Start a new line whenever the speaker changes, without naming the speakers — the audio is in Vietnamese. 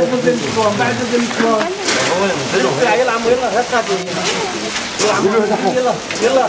30 cân chuồng, 30 cân chuồng. Cái làm mới là hết cả rồi. Làm mới là, biết là.